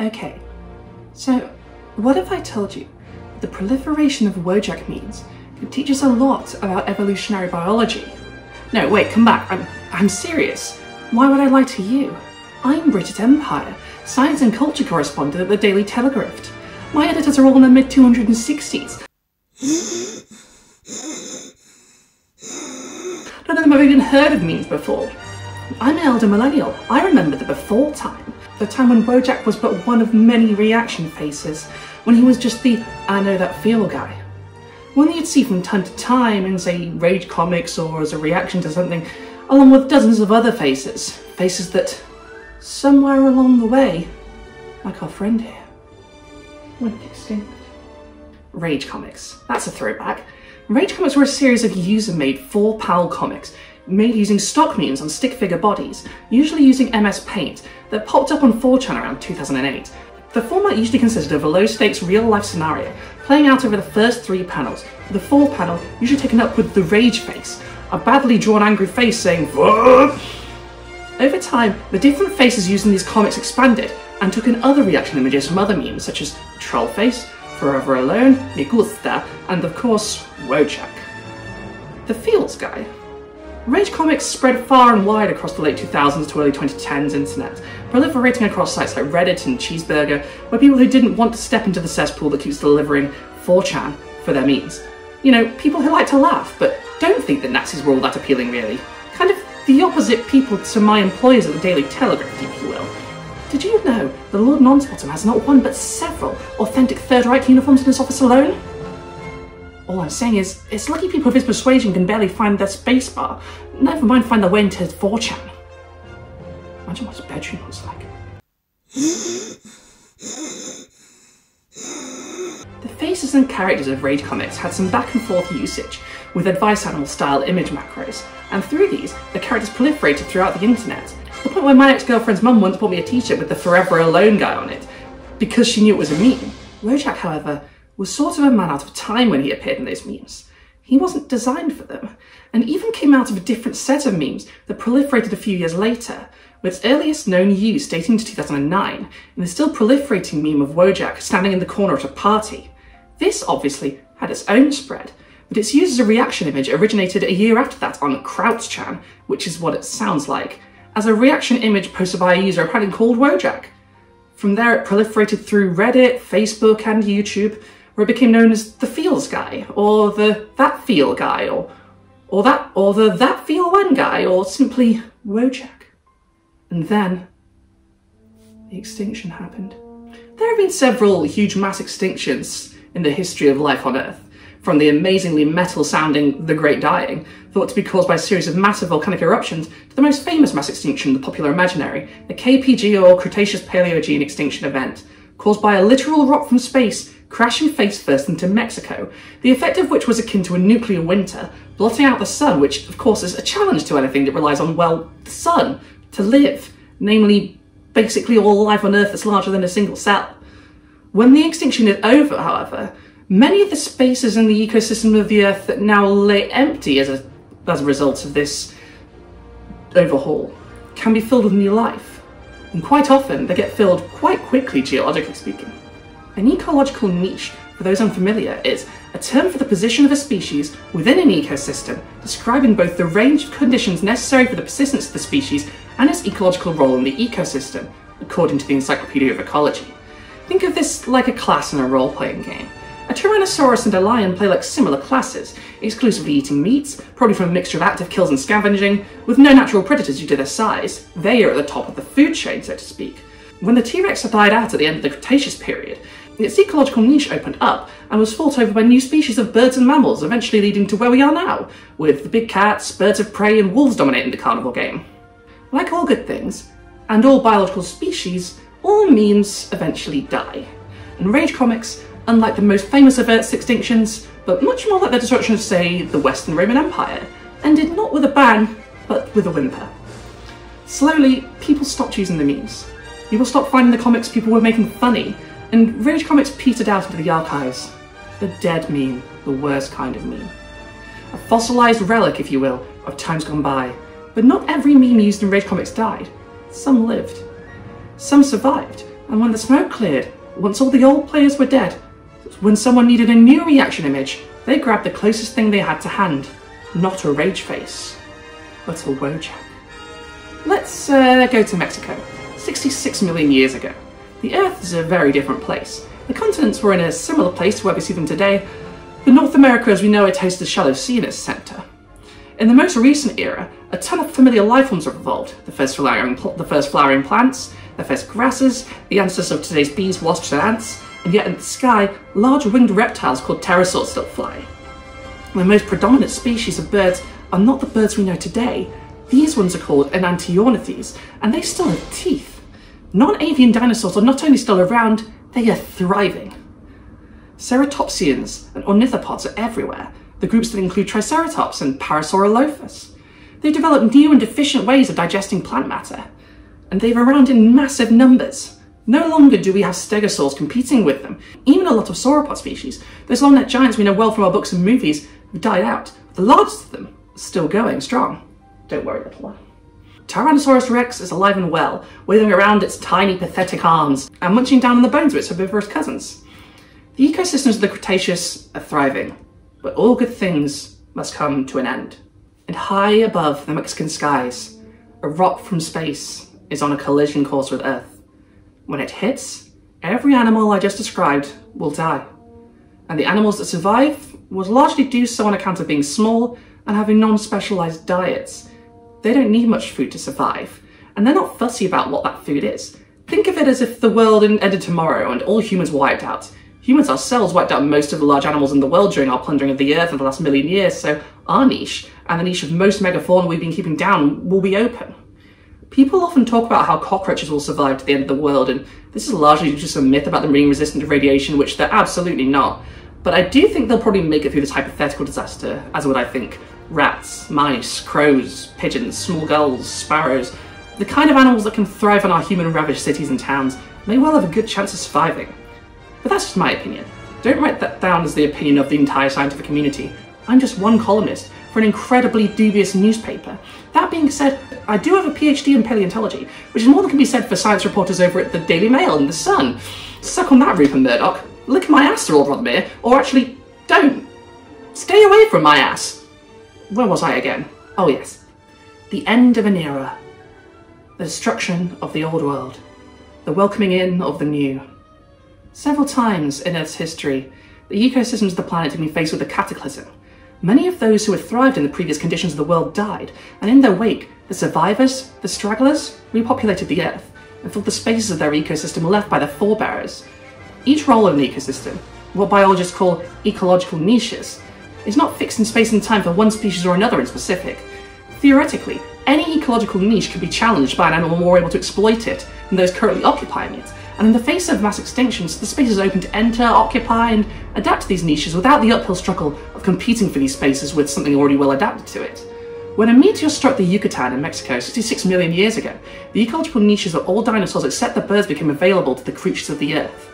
Okay, so what if I told you the proliferation of Wojak means could teach us a lot about evolutionary biology? No, wait, come back. I'm, I'm serious. Why would I lie to you? I'm Brigitte Empire, science and culture correspondent at the Daily Telegraph. My editors are all in the mid 260s. None of them have even heard of memes before. I'm an elder millennial. I remember the before time, the time when Wojak was but one of many reaction faces, when he was just the I know that feel guy. One you'd see from time to time in, say, Rage Comics or as a reaction to something, along with dozens of other faces. Faces that, somewhere along the way, like our friend here, went extinct. Rage Comics. That's a throwback. Rage Comics were a series of user-made 4-pal comics made using stock memes on stick figure bodies, usually using MS Paint, that popped up on 4chan around 2008. The format usually consisted of a low-stakes real-life scenario playing out over the first three panels, the fourth panel usually taken up with the rage face, a badly drawn angry face saying What? Over time, the different faces used in these comics expanded and took in other reaction images from other memes such as Troll Face, Forever Alone, Me Gusta, and of course, Wojak. The Feels Guy. Rage comics spread far and wide across the late 2000s to early 2010s internet, proliferating across sites like Reddit and Cheezburger, where people who didn't want to step into the cesspool that keeps delivering 4chan for their memes. You know, people who like to laugh, but don't think that Nazis were all that appealing really. Kind of the opposite people to my employers at the Daily Telegraph, if you will. Did you know the Lord Nonsbottom has not one but several authentic Third Reich uniforms in his office alone? All I'm saying is, it's lucky people of his persuasion can barely find their spacebar, never mind find their way into 4chan. Imagine what his bedroom looks like. The faces and characters of Rage Comics had some back and forth usage, with advice animal style image macros, and through these, the characters proliferated throughout the internet. The point where my ex-girlfriend's mum once bought me a t-shirt with the Forever Alone guy on it, because she knew it was a meme. Wojak, however, was sort of a man out of time when he appeared in those memes. He wasn't designed for them, and even came out of a different set of memes that proliferated a few years later, with its earliest known use dating to 2009, and the still proliferating meme of Wojak standing in the corner at a party. This obviously had its own spread, but its use as a reaction image originated a year after that on Krautchan, which is what it sounds like, as a reaction image posted by a user apparently called Wojak. From there it proliferated through Reddit, Facebook and YouTube, where it became known as the Feels guy, or the That Feel guy, or or that or the That Feel When guy, or simply Wojak. And then the extinction happened. There have been several huge mass extinctions in the history of life on Earth, from the amazingly metal sounding The Great Dying, thought to be caused by a series of massive volcanic eruptions, to the most famous mass extinction in the popular imaginary, the KPG or Cretaceous Paleogene extinction event, caused by a literal rock from space crashing face first into Mexico, the effect of which was akin to a nuclear winter, blotting out the sun, which of course is a challenge to anything that relies on, well, the sun to live, namely basically all life on Earth that's larger than a single cell. When the extinction is over, however, many of the spaces in the ecosystem of the Earth that now lay empty as a, as a result of this overhaul can be filled with new life. And quite often, they get filled quite quickly, geologically speaking. An ecological niche, for those unfamiliar, is a term for the position of a species within an ecosystem, describing both the range of conditions necessary for the persistence of the species and its ecological role in the ecosystem, according to the Encyclopedia of Ecology. Think of this like a class in a role-playing game. A Tyrannosaurus and a lion play like similar classes, exclusively eating meats, probably from a mixture of active kills and scavenging, with no natural predators due to their size. They are at the top of the food chain, so to speak. When the T-Rex had died out at the end of the Cretaceous period, its ecological niche opened up and was fought over by new species of birds and mammals, eventually leading to where we are now, with the big cats, birds of prey, and wolves dominating the carnivore game. Like all good things, and all biological species, all memes eventually die. And Rage Comics, unlike the most famous of Earth's extinctions, but much more like the destruction of, say, the Western Roman Empire, ended not with a bang, but with a whimper. Slowly, people stopped using the memes. People stopped finding the comics people were making funny, and Rage Comics petered out into the archives. The dead meme, the worst kind of meme. A fossilized relic, if you will, of times gone by. But not every meme used in Rage Comics died. Some lived. Some survived, And when the smoke cleared, once all the old players were dead, when someone needed a new reaction image, they grabbed the closest thing they had to hand. Not a rage face, but a Wojak. Let's uh, go to Mexico. 66 million years ago. The Earth is a very different place. The continents were in a similar place to where we see them today, but North America as we know it hosts the shallow sea in its centre. In the most recent era, a ton of familiar life forms have evolved. The first flowering, the first flowering plants, the first grasses, the ancestors of today's bees, wasps and ants, and yet in the sky, large winged reptiles called pterosaurs still fly. The most predominant species of birds are not the birds we know today. These ones are called enantiornithes, and they still have teeth. Non-avian dinosaurs are not only still around, they are thriving. Ceratopsians and ornithopods are everywhere, the groups that include Triceratops and Parasaurolophus. They've developed new and efficient ways of digesting plant matter, and they're around in massive numbers. No longer do we have stegosaurs competing with them. Even a lot of sauropod species, those long-necked giants we know well from our books and movies, have died out. The largest of them are still going strong. Don't worry, little one. Tyrannosaurus rex is alive and well, waving around its tiny, pathetic arms and munching down on the bones of its herbivorous cousins. The ecosystems of the Cretaceous are thriving, but all good things must come to an end. And high above the Mexican skies, a rock from space is on a collision course with Earth. When it hits, every animal I just described will die. And the animals that survive will largely do so on account of being small and having non-specialized diets. They don't need much food to survive, and they're not fussy about what that food is. Think of it as if the world ended tomorrow and all humans wiped out. Humans ourselves wiped out most of the large animals in the world during our plundering of the earth in the last million years, so our niche, and the niche of most megafauna we've been keeping down, will be open. People often talk about how cockroaches will survive to the end of the world, and this is largely just a myth about them being resistant to radiation, which they're absolutely not. But I do think they'll probably make it through this hypothetical disaster, as would I think rats, mice, crows, pigeons, small gulls, sparrows. The kind of animals that can thrive on our human ravaged cities and towns may well have a good chance of surviving. But that's just my opinion. Don't write that down as the opinion of the entire scientific community. I'm just one columnist for an incredibly dubious newspaper. That being said, I do have a PhD in paleontology, which is more than can be said for science reporters over at the Daily Mail and The Sun. Suck on that, Rupert Murdoch. Lick my ass, Lord Rothermere, or actually, don't. Stay away from my ass. Where was I again? Oh yes. The end of an era. The destruction of the old world. The welcoming in of the new. Several times in Earth's history, the ecosystems of the planet have been faced with a cataclysm. Many of those who had thrived in the previous conditions of the world died, and in their wake, the survivors, the stragglers, repopulated the Earth and filled the spaces of their ecosystem left by their forebearers. Each role in an ecosystem, what biologists call ecological niches, is not fixed in space and time for one species or another in specific. Theoretically, any ecological niche can be challenged by an animal more able to exploit it than those currently occupying it, and in the face of mass extinctions, the space is open to enter, occupy, and adapt to these niches without the uphill struggle of competing for these spaces with something already well adapted to it. When a meteor struck the Yucatan in Mexico 66 million years ago, the ecological niches of all dinosaurs except the birds became available to the creatures of the Earth.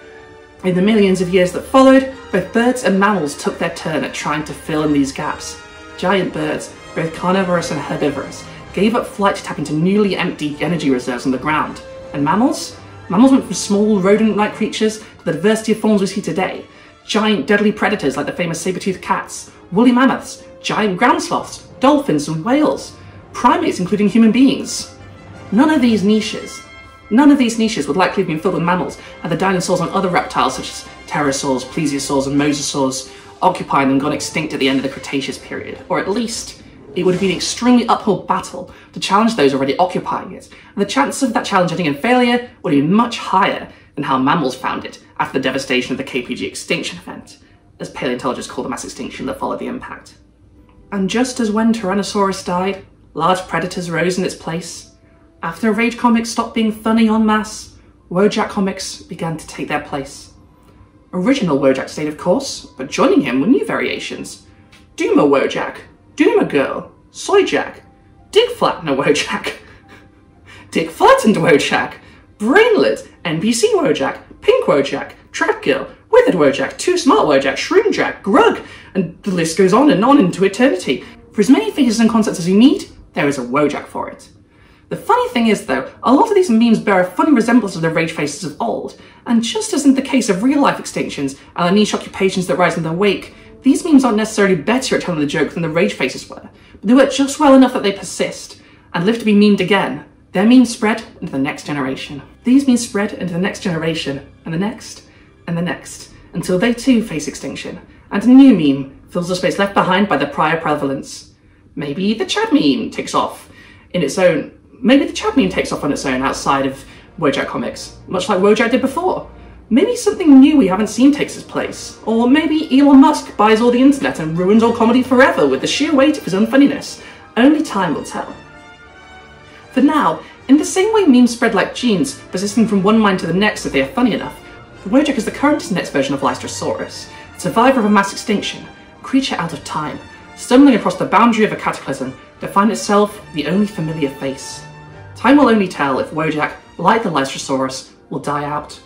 In the millions of years that followed, both birds and mammals took their turn at trying to fill in these gaps. Giant birds, both carnivorous and herbivorous, gave up flight to tap into newly empty energy reserves on the ground. And mammals? Mammals went from small rodent-like creatures to the diversity of forms we see today. Giant deadly predators like the famous saber-toothed cats, woolly mammoths, giant ground sloths, dolphins and whales, primates including human beings. None of these niches, none of these niches would likely have been filled with mammals had the dinosaurs and other reptiles such as pterosaurs, plesiosaurs and mosasaurs occupying them gone extinct at the end of the Cretaceous period, or at least it would have been an extremely uphill battle to challenge those already occupying it, and the chances of that challenge ending in failure would have been much higher than how mammals found it after the devastation of the KPG extinction event, as paleontologists call the mass extinction that followed the impact. And just as when Tyrannosaurus died, large predators rose in its place, after Rage comics stopped being funny en masse, Wojak comics began to take their place. Original Wojak stayed, of course, but joining him were new variations. Doomer Wojak, Doomer Girl, Soyjack, Dick Flattener Wojak, Dick Flattened Wojak, Brainlet, NPC Wojak, Pink Wojak, Trap Girl, Withered Wojak, Too Smart Wojak, Shroomjack, Grug, and the list goes on and on into eternity. For as many figures and concepts as you need, there is a Wojak for it. The funny thing is, though, a lot of these memes bear a funny resemblance to the rage faces of old, and just as in the case of real life extinctions and the niche occupations that rise in their wake, these memes aren't necessarily better at telling the joke than the rage faces were, but they work just well enough that they persist and live to be memed again. Their memes spread into the next generation. These memes spread into the next generation, and the next, and the next, until they too face extinction, and a new meme fills the space left behind by the prior prevalence. Maybe the Chad meme takes off in its own Maybe the Chad takes off on its own outside of Wojak comics, much like Wojak did before. Maybe something new we haven't seen takes its place. Or maybe Elon Musk buys all the internet and ruins all comedy forever with the sheer weight of his unfunniness. Only time will tell. For now, in the same way memes spread like genes, persisting from one mind to the next if they are funny enough, Wojak is the current internet's version of Lystrosaurus, survivor of a mass extinction, creature out of time, stumbling across the boundary of a cataclysm to find itself the only familiar face. Time will only tell if Wojak, like the Lystrosaurus, will die out,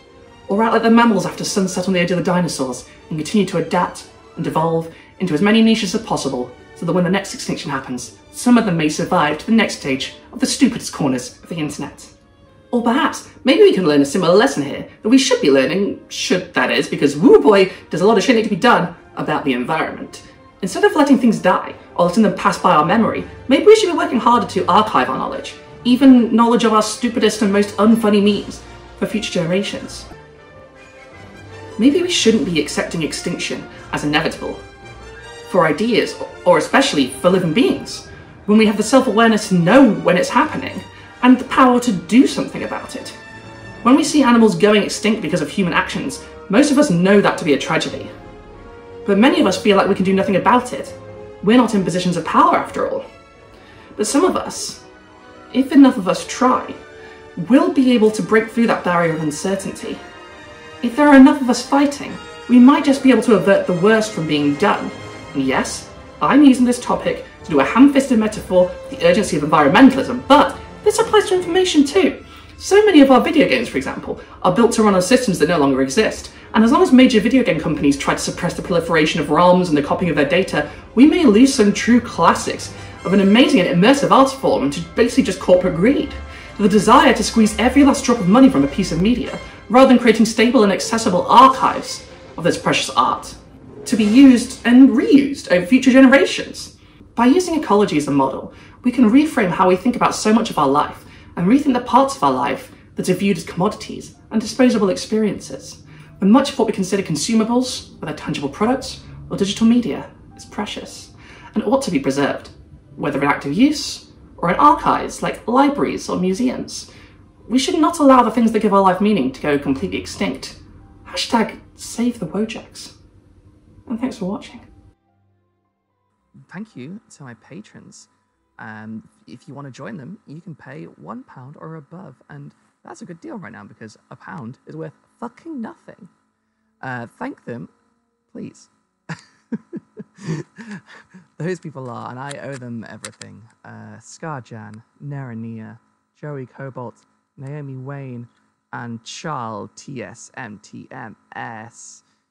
or act like the mammals after sunset on the age of the dinosaurs and continue to adapt and evolve into as many niches as possible so that when the next extinction happens, some of them may survive to the next stage of the stupidest corners of the internet. Or perhaps, maybe we can learn a similar lesson here that we should be learning, should that is, because woo boy, there's a lot of shit need to be done about the environment. Instead of letting things die, or letting them pass by our memory, maybe we should be working harder to archive our knowledge, even knowledge of our stupidest and most unfunny memes, for future generations. Maybe we shouldn't be accepting extinction as inevitable. For ideas, or especially for living beings, when we have the self-awareness to know when it's happening, and the power to do something about it. When we see animals going extinct because of human actions, most of us know that to be a tragedy but many of us feel like we can do nothing about it. We're not in positions of power after all. But some of us, if enough of us try, we'll be able to break through that barrier of uncertainty. If there are enough of us fighting, we might just be able to avert the worst from being done. And yes, I'm using this topic to do a ham-fisted metaphor for the urgency of environmentalism, but this applies to information too. So many of our video games, for example, are built to run on systems that no longer exist, and as long as major video game companies try to suppress the proliferation of ROMs and the copying of their data, we may lose some true classics of an amazing and immersive art form into basically just corporate greed. The desire to squeeze every last drop of money from a piece of media, rather than creating stable and accessible archives of this precious art, to be used and reused over future generations. By using ecology as a model, we can reframe how we think about so much of our life and rethink the parts of our life that are viewed as commodities and disposable experiences when much of what we consider consumables, whether tangible products or digital media, is precious and ought to be preserved, whether in active use or in archives like libraries or museums. We should not allow the things that give our life meaning to go completely extinct. Hashtag save the Wojaks. And thanks for watching. Thank you to my patrons. Um, if you want to join them, you can pay one pound or above, and that's a good deal right now because a pound is worth fucking nothing. Uh, thank them, please. Those people are, and I owe them everything. Uh, Scarjan, Nerania, Joey Cobalt, Naomi Wayne, and Charles TSMTMS.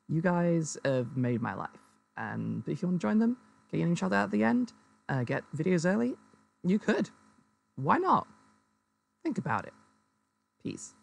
You guys have made my life. And if you want to join them, get your name shout out at the end, uh, get videos early, you could. Why not? Think about it. Peace.